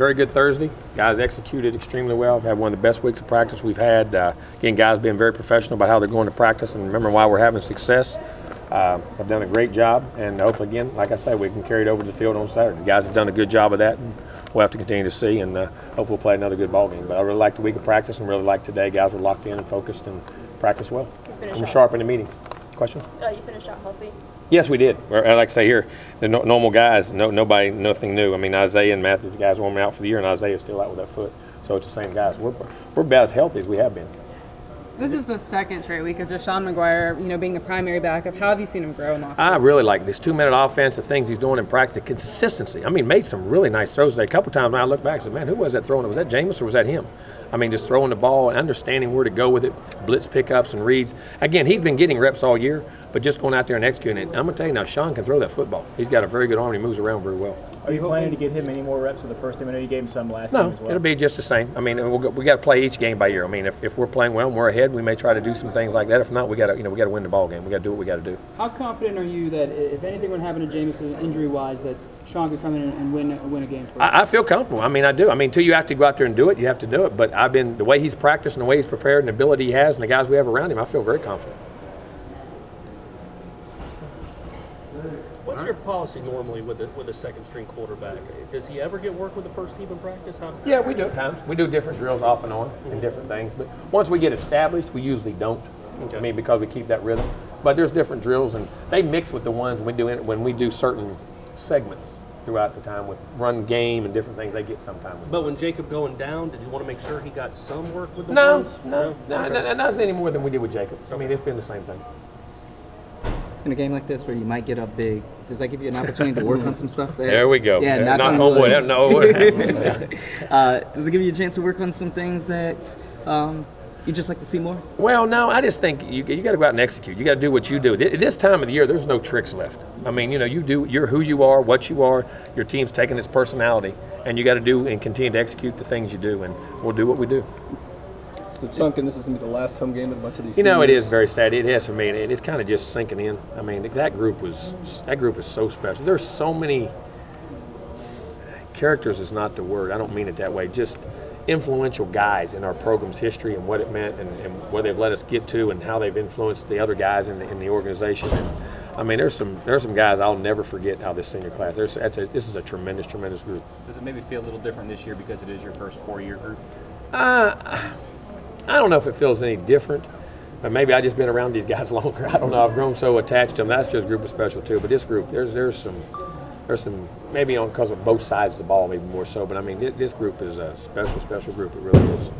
Very good Thursday. Guys executed extremely well. We've had one of the best weeks of practice we've had. Uh, again, guys being very professional about how they're going to practice and remembering why we're having success. Uh, have done a great job, and hopefully, again, like I say, we can carry it over to the field on Saturday. The guys have done a good job of that, and we'll have to continue to see, and uh, hope we'll play another good ball game. But I really like the week of practice, and really like today. Guys were locked in and focused and practiced well. And we're sharp in the meetings. Question? Uh, you finished out healthy. Yes, we did. Or, I like to say here, the no, normal guys, no, nobody, nothing new. I mean, Isaiah and Matthew, the guys warming out for the year, and Isaiah's still out with that foot. So it's the same guys. We're, we're about as healthy as we have been. This is the second straight week of Deshaun Maguire, you know, being the primary backup. How have you seen him grow in Austin? I really like this two-minute offense, the things he's doing in practice, consistency. I mean, made some really nice throws today. A couple times when I look back, I said, man, who was that throwing? it? Was that Jameis or was that him? I mean, just throwing the ball and understanding where to go with it, blitz pickups and reads. Again, he's been getting reps all year, but just going out there and executing it. I'm going to tell you now, Sean can throw that football. He's got a very good arm. He moves around very well. Are you planning to give him any more reps for the first team? I know you gave him some last No, game as well. it'll be just the same. I mean, we'll, go- we got to play each game by year. I mean, if, if we're playing well and we're ahead, we may try to do some things like that. If not, we got to, you know, we got to win the ball game. We got to do what we got to do. How confident are you that if anything would happen to Jameson injury-wise, that Sean could come in and win win a game for you? I, I feel comfortable. I mean, I do. I mean, until you have to go out there and do it, you have to do it. But I've been the way he's practiced and the way he's prepared and the ability he has and the guys we have around him. I feel very confident. What's your policy normally with a, with a second string quarterback? Does he ever get work with the first team in practice? How, Yeah, we do at times. We do different drills off and on and mm-hmm. different things. But once we get established, we usually don't. I mean, because we keep that rhythm. But there's different drills, and they mix with the ones we do in, when we do certain segments throughout the time with run game and different things. They get sometimes. But when Jacob going down, did you want to make sure he got some work with the No, ones? no, no, no, not any more than we did with Jacob. I mean, it's been the same thing. in a game like this where you might get up big, does that give you an opportunity to work on some stuff there? There we go. Yeah, not, knock on homeboy. wood. No, what- Uh, does it give you a chance to work on some things that um, you just like to see more? Well, no, I just think you, you got to go out and execute. You got to do what you do. At this time of the year, there's no tricks left. I mean, you know, you do. You're who you are, what you are. Your team's taking its personality, and you got to do and continue to execute the things you do. And we'll do what we do. Is it sunk in this is going to be the last home game of a bunch of these You know, it seniors? is very sad. It is for me. and It is kind of just sinking in. I mean, that group was that group is so special. There's so many characters. Is not the word. I don't mean it that way. Just influential guys in our program's history and what it meant and, and where they've let us get to and how they've influenced the other guys in the, in the organization. And, I mean, there's some there's some guys I'll never forget out of this senior class. There's that's a, this is a tremendous tremendous group. Does it maybe feel a little different this year because it is your first four-year group? Uh, I don't know if it feels any different, but maybe I just been around these guys longer. I don't know. I've grown so attached to them. That's just a group of special too. But this group, there's there's some there's some maybe on because of both sides of the ball, maybe more so. But I mean, this, this group is a special special group. It really is.